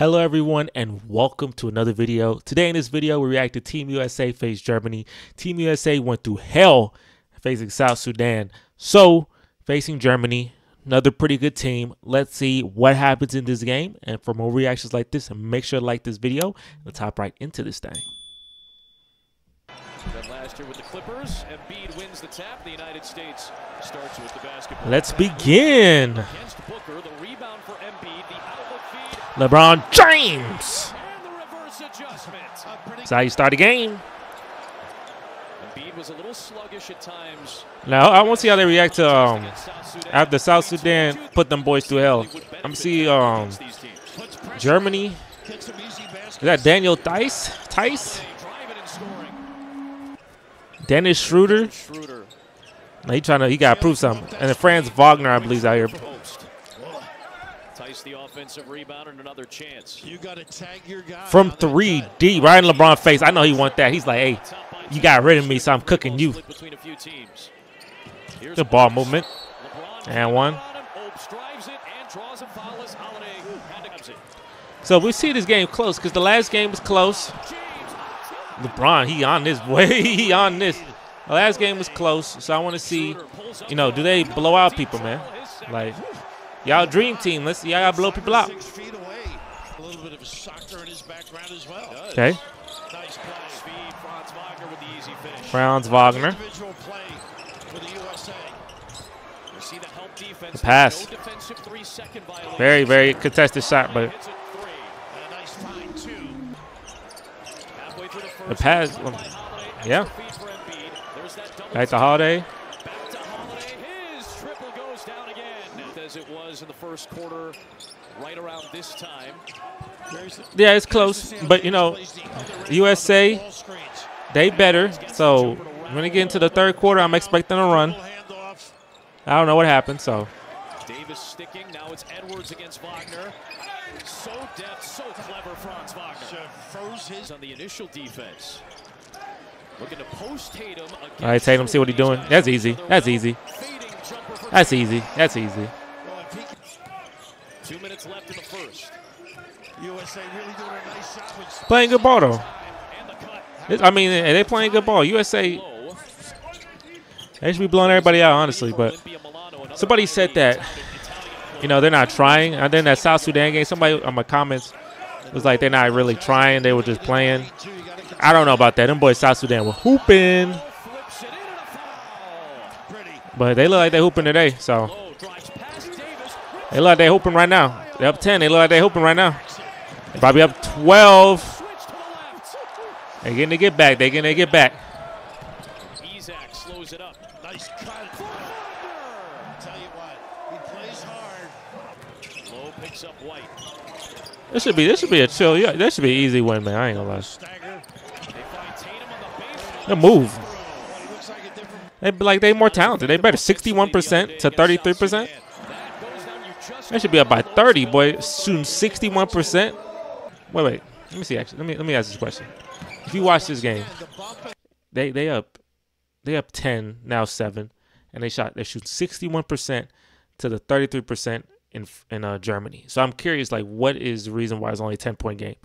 Hello everyone and welcome to another video. Today in this video we react to Team USA face Germany. Team USA went through hell facing South Sudan. So facing Germany, another pretty good team. Let's see what happens in this game. And for more reactions like this, make sure to like this video. Let's hop right into this thing. last year with the Clippers, Embiid wins the tap. The United States starts with the basketball. Let's begin. Against Booker, the rebound for Embiid, the outlet feed, LeBron James. That's how you start a game. Now I want to see how they react to um after South Sudan put them boys through hell. I'm see um. Germany. Is that Daniel Theis? Theis? Dennis Schroeder? Schroeder, No, he trying to he got to prove something. And then Franz Wagner, I believe, is out here. Post. Theis the offensive rebound and another chance. You got to tag your guy From three D right in LeBron's face. I know he want that. He's like, hey, you got rid of me, so I'm cooking you. Split Between a few teams. Here's Good ball movement. And one. on him. Obst drives it and draws a foul as Holiday had to comes it. So we see this game close because the last game was close. LeBron, he on this way. he on this. The last game was close, so I want to see, Schroeder pulls up you know, do they blow out people, man? ball, his second. Like, y'all dream team. Let's see, y'all gotta blow people out. Six feet away. A little bit of soccer in his background as well. Okay. Nice play. Speed, Franz Wagner with the easy finish. Franz Wagner. Individual play for the USA. You see the help defense. The pass. No defensive three-second violation. Very, very contested shot, but Hits it a nice find, too. Halfway through the the pass, by um, Holiday. yeah. Extra feed for Embiid. There's that double Back to Holiday. Back to Holiday. His triple goes down again. As it was in the first quarter, right around this time. Yeah, it's close, but you know, USA, they better. So when they get into the third quarter, I'm expecting a run. I don't know what happened, so Davis sticking. Now it's Edwards against Wagner. So deft, so clever, Franz Wagner. Froze his. On the initial defense. Looking to post Tatum. all right, Tatum, see what he's doing. That's easy. That's easy. Fading jumper That's easy. That's easy. Well, if he- Two minutes left in the first. USA really doing a nice job Playing good ball though. And the cut. It's- I mean, they playing good ball. USA, they should be blowing everybody out, honestly. But Olympia Milano, another somebody said that, you know, they're not trying. And then that South Sudan game, somebody on my comments was like, they're not really trying. They were just playing. two. You got to I don't know about that. Them boys South Sudan were hooping, Flips it in and a foul. pretty. but they look like they're hooping today. So Lo drives past Davis. They look like they're hooping right now. They're up 10. They look like they're hooping right now. They probably up 12. Switch to the left. They're getting to get back. They're getting to get back. Isaac slows it up. Nice cut. Tell you what, he plays hard. Lo picks up White. This should be this should be a chill. Yeah, this should be an easy win, man. I ain't gonna lie. They find Tatum on the move. Well, he looks like a different. They be like they more talented. They better 61% to 33%. That goes down. You just They should be up by 30, boy. Shooting 61%. Wait, wait. Let me see. Actually, let me let me ask this question. If you watch this game, they they up they up 10 now seven, and they shot they shoot 61% to the 33% in in uh, Germany. So I'm curious, like, what is the reason why it's only a 10 point game?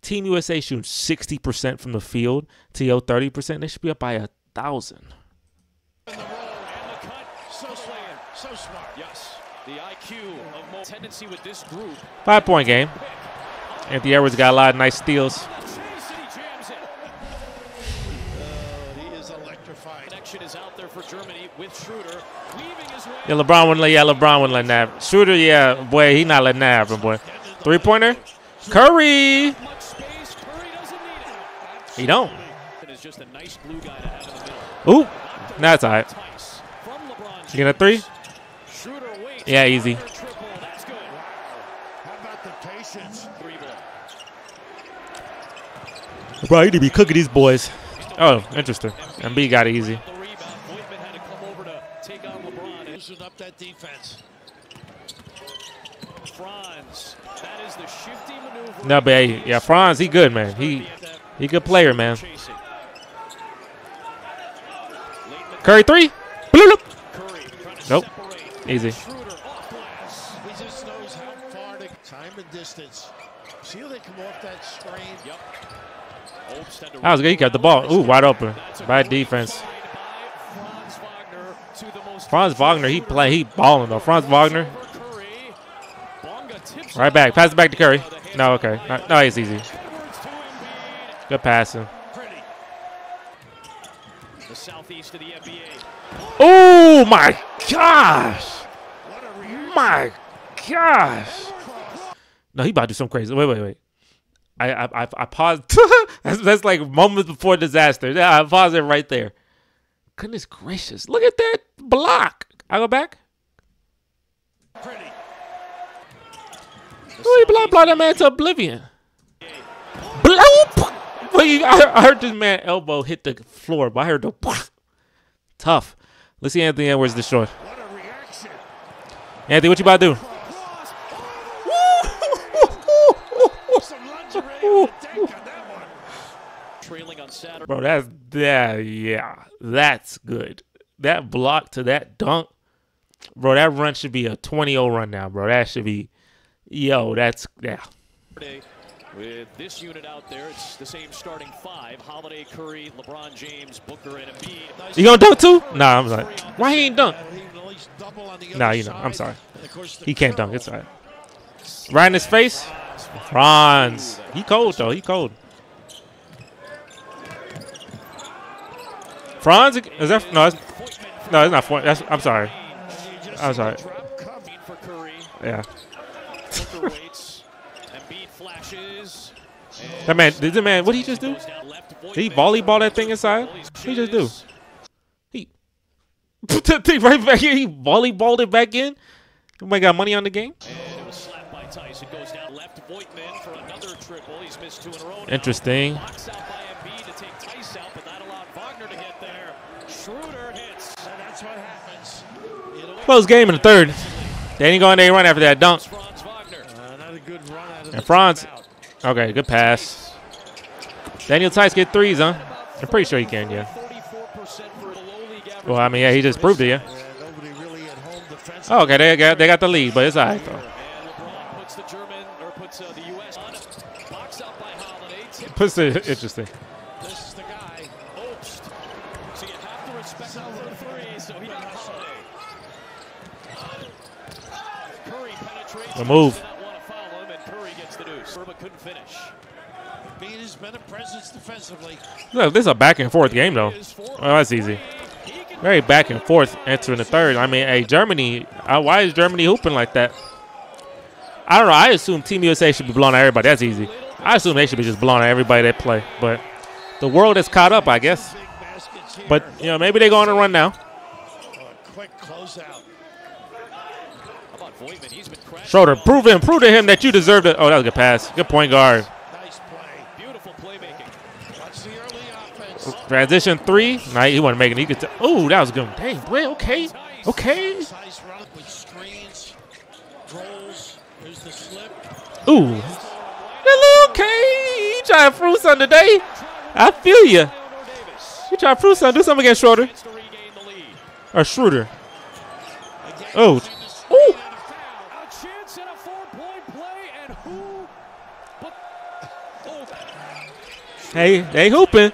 Team USA shooting 60% from the field to your 30%. They should be up by a thousand. So. So. Yes. The IQ of Mo. Tendency with this group. Five point game. Anthony Edwards got a lot of nice steals. Chase and he jams it. Oh, he is electrified. Connection is out there for Germany with Schroeder weaving his way. Yeah, LeBron wouldn't let yeah, LeBron wouldn't let that. happen. Shooter, yeah, boy, he not letting that happen, boy. Three pointer, Curry. Curry doesn't need it. He don't. It is just a nice glue guy to have in the middle. Ooh, that's all right. Theis from LeBron. You get a three? Three easy. Bro, you need to be cooking these boys. Oh, interesting. Embiid got it easy. The rebound. Voigtmann had to come over to take on LeBron. Loosen up that defense. Franz. That is the shifty maneuver. No, but hey, yeah, Franz, he good, man. He he good player, man. Chasing. Late in the Curry three. Nope. Easy. Schroeder off glass. He just knows how far to time and distance. See how they come off that strain? Yep. Obst had to That was good. He got the ball. Ooh, wide open. That's a Bad defense. Franz Wagner to the most Franz Wagner, he play, he balling though. Franz Wagner, for Curry. Bonga tips right back. Pass it back to Curry. The hands No, okay. Wagner. No, no, it's easy. Edwards to Embiid. Good passing. Pretty. The southeast of the NBA. Oh my gosh! What a. My gosh! No, he about to do some crazy. Wait, wait, wait. I I I, I paused. that's, that's like moments before disaster. Yeah, I paused it right there. Goodness gracious! Look at that block. I go back. Pretty. Oh, he blocked, blocked that man to oblivion. Bloop. Wait, I, I heard this man elbow hit the floor, but I heard the tough. Let's see Anthony Edwards destroyed. What a reaction. Anthony, what you about to do? Lingerie on the deck on that one. Trailing on Saturday. Bro, that's yeah, yeah, that's good. That block to that dunk, bro. That run should be a 20-0 run now, bro. That should be, yo, that's yeah. With this unit out there, it's the same starting five: Holiday, Curry, LeBron James, Booker, and Embiid. You gonna dunk too? Nah, I'm sorry. Why he ain't dunk? He would at least double on the Nah, you know, I'm sorry. And of course, the He can't dunk. It's all right. Right in his face. Franz. He cold though. He cold. Franz is that no? It's, no, it's not. That's I'm sorry. I'm sorry. Yeah. That man. Did the man? What did he just do? Did he volleyball that thing inside? What he just do? He right back in. He volleyballed it back in. Everybody got money on the game. And it was slapped by Theis. It goes down left. Voigtmann for another triple. He's missed two in a row. now. Interesting. Box out by Embiid to take Theis out, but that allowed Wagner to get there. Schroeder hits. And that's what happens. Close game in the third. They ain't going there run after that dunk. Franz Wagner. uh, not good run out of And Franz. Okay, good pass. Daniel Theis get threes, huh? I'm pretty sure he can, yeah. 44% for below league average. Well, I mean, yeah, he just proved it, yeah. Yeah, nobody really at home defensively. Oh, okay, they got they got the lead, but it's all right though. And LeBron puts the German, or puts uh, the U.S. on. Box out by Holiday. Puts it interesting. This is the guy. Obst. So you have to respect him for three, so he got Holiday. Curry penetrates. The move. Did not want to foul him, and Curry gets the deuce. Burba couldn't finish. Beat has been a presence defensively. Look, this is a back and forth game though. Oh, that's easy. Very back and forth entering the third. I mean, hey, Germany. Uh, why is Germany hooping like that? I don't know. I assume Team USA should be blowing out everybody. That's easy. I assume they should be just blowing out everybody that play. But the world has caught up, I guess. But you know, maybe they go on a run now. Schroeder, prove him, prove to him that you deserve it. Oh, that was a good pass. Good point guard. Transition three. Nah, he wasn't making. it. He could. T- oh, that was good. Dang, boy. Okay, okay. Size run with screens, rolls. There's the slip. Ooh, that little K. He trying to fruit something today. I feel you. He trying to fruit something. Do something against Schroeder tries to regain the lead. or Schroeder. Oh. screen Ooh. and a foul. A chance at a four-point play, and who? But oh, Hey, they hooping.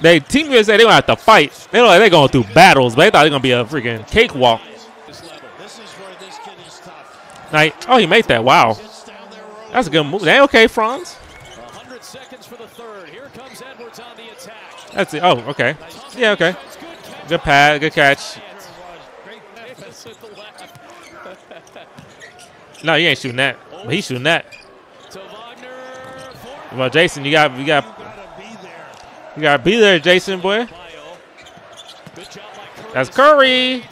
They Team USA. They gonna have to fight. They look like they going through battles, but they thought it was gonna be a freaking cakewalk. This level. This is where this kid is tough. Oh, he made that. Wow. That's a good move. Okay, Franz? That's it. Oh, okay. Yeah, okay. Good pad, good catch. No, he ain't shooting that. But he's shooting that. Well, Jayson, you got you got you got to be there, Jayson boy. That's Curry.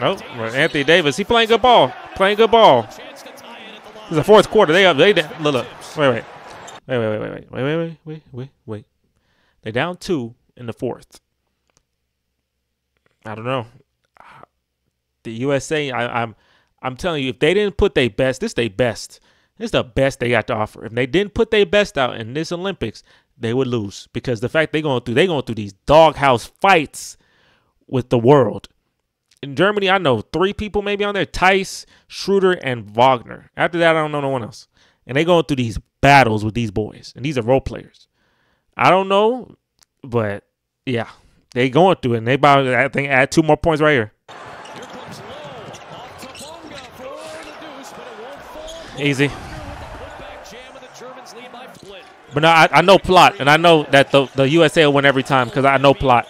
Nope, Anthony Davis. He playing good ball. Playing good ball. It's the fourth quarter. They up. They down- look. look. Wait, wait, wait, wait, wait, wait, wait, wait, wait, wait, wait, wait. They down two in the fourth. I don't know. The USA. I, I'm. I'm telling you, if they didn't put their best, this they best. This is the best they got to offer. If they didn't put their best out in this Olympics, they would lose because the fact they going through they going through these doghouse fights with the world. In Germany, I know three people maybe on there: Theis, Schroeder, and Wagner. After that, I don't know no one else. and they going through these battles with these boys, and these are role players. I don't know, but yeah, they going through it, and they about I think add two more points right here. Easy. But no, I, I know plot, and I know that the, the USA will win every time because I know plot.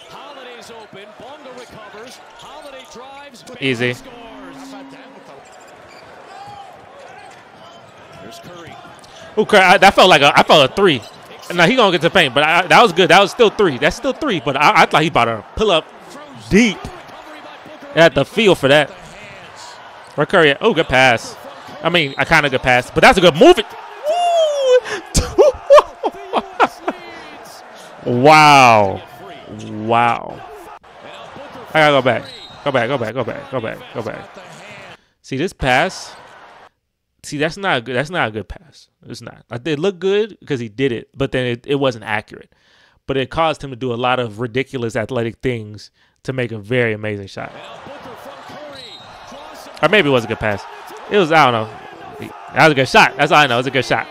Easy. Ooh, that felt like a I felt a three. Now he gonna get to paint, but I, that was good. That was still three. That's still three. But I, I thought he about to pull up deep. Had the feel for that. Where Curry at? Oh, good pass. I mean, I kind of good pass, but that's a good move. It. Wow. Wow. I gotta go back. Go back. Go back. Go back. Go back. Go back. See this pass. See that's not a good. That's not a good pass. It's not. It looked good because he did it, but then it, it wasn't accurate. But it caused him to do a lot of ridiculous athletic things to make a very amazing shot. Or maybe it was a good pass. It was. I don't know. That was a good shot. That's all I know. It was a good shot.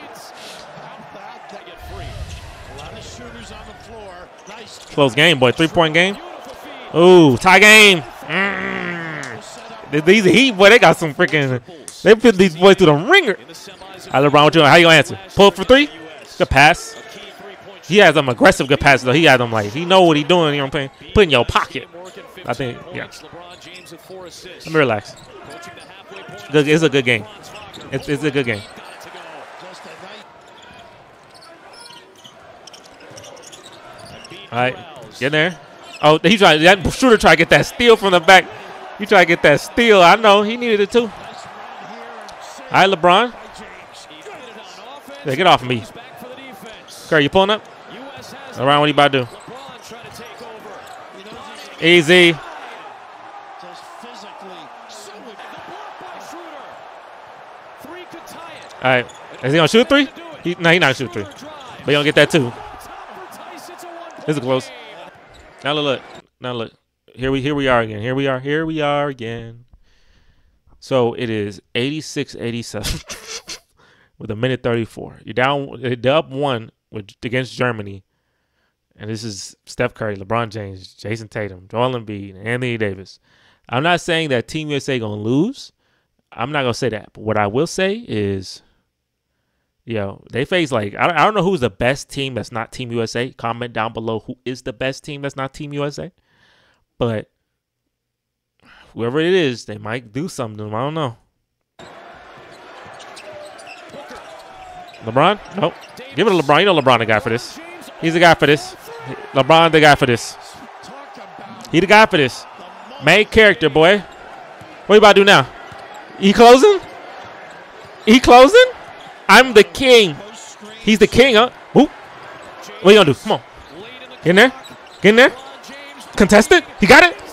Close game, boy. Three point game. Ooh, tie game. Th- These Heat boy, they got some freaking. They put these boys through the ringer. Right, LeBron, what you how you gonna answer? Pull up for three? Good pass. He has them aggressive good passes though. He has them like he know what he doing. You know what I'm saying? Put in your pocket. I think yeah. Let me relax. Good, it's a good game. It's, it's a good game. All right, get there. Oh, he tried. That shooter tried to get that steal from the back. He try to get that steal. I know he needed it too. All right, LeBron. Yeah, get off of me. Curry, you pulling up? Around what you about to do? Easy. All right, is he gonna shoot three? He, no, he not shoot three. But he gonna get that too. This is close. Now look. Now look. Here we here we are again. Here we are. Here we are again. So it is 86-87 with a minute 34. You're down they're up one with against Germany. And this is Steph Curry, LeBron James, Jayson Tatum, Joel Embiid, and Anthony Davis. I'm not saying that Team USA gonna lose. I'm not gonna say that. But what I will say is, yo, they face like I don't, I don't know who's the best team that's not Team USA. Comment down below who is the best team that's not Team USA. But whoever it is, they might do something. I don't know. LeBron? Nope. Give it to LeBron. You know LeBron the guy for this. He's the guy for this. LeBron the guy for this. He the guy for this. Main character, boy. What you about to do now? He closing? He closing? I'm the king. He's the king, huh? Whoop. What you gonna do? Come on. Get in there. Get in there. Contested. He got it.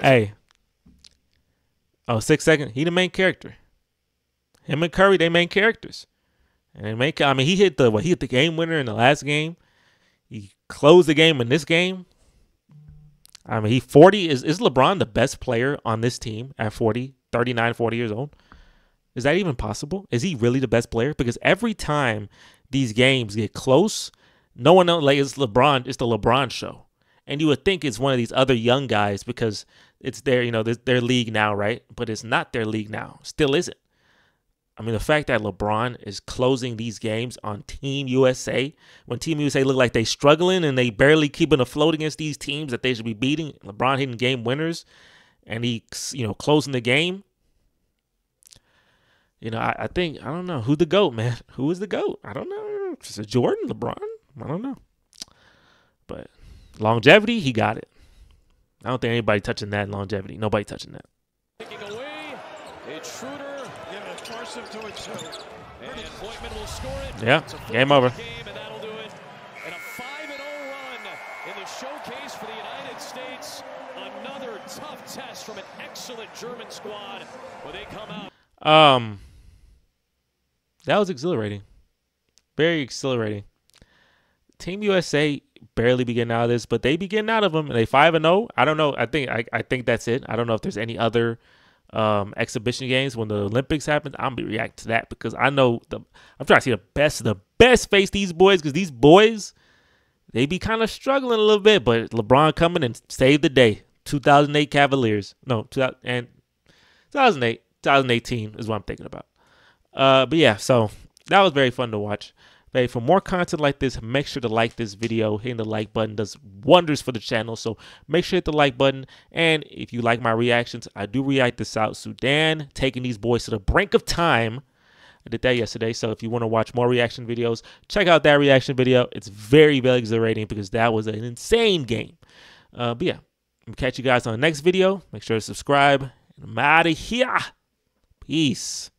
Hey. Oh, six second. He the main character. Him and Curry, they main characters. And they make. I mean, he hit the what? He hit the game winner in the last game. He closed the game in this game. I mean, he 40 is is LeBron the best player on this team at 40, 39, 40 years old? Is that even possible? Is he really the best player? Because every time these games get close, no one else like it's LeBron. It's the LeBron show, and you would think it's one of these other young guys because it's their you know their, their league now, right? But it's not their league now. Still isn't. I mean, the fact that LeBron is closing these games on Team USA when Team USA look like they're struggling and they barely keeping afloat against these teams that they should be beating. LeBron hitting game winners, and he you know closing the game. You know, I, I think I don't know who the goat man. Who is the goat? I don't know. Is it Jordan, LeBron? I don't know. But longevity, he got it. I don't think anybody touching that longevity. Nobody touching that. taking away. It's Schroeder. Yeah, force him to it too. And Voigtmann will score it. Yeah, game over. Game, and that'll do it. And a 5 0 run in the showcase for the United States. Another tough test from an excellent German squad they come out. Um, that was exhilarating. Very exhilarating. Team USA barely be getting out of this, but they be getting out of them. And they five and zero. I don't know. I think I, I think that's it. I don't know if there's any other um, exhibition games when the Olympics happen. I'm be reacting to that because I know the I'm trying to see the best the best face these boys because these boys they be kind of struggling a little bit, but LeBron coming and saved the day. 2008 Cavaliers, no, 2000 and 2008, 2018 is what I'm thinking about. Uh, but yeah, so that was very fun to watch. Hey, for more content like this, make sure to like this video. Hitting the like button does wonders for the channel. So make sure to hit the like button. And if you like my reactions, I do react to South Sudan, taking these boys to the brink of time. I did that yesterday. So if you want to watch more reaction videos, check out that reaction video. It's very, very exhilarating because that was an insane game. Uh, but yeah, catch you guys on the next video. Make sure to subscribe. And I'm out of here. Peace.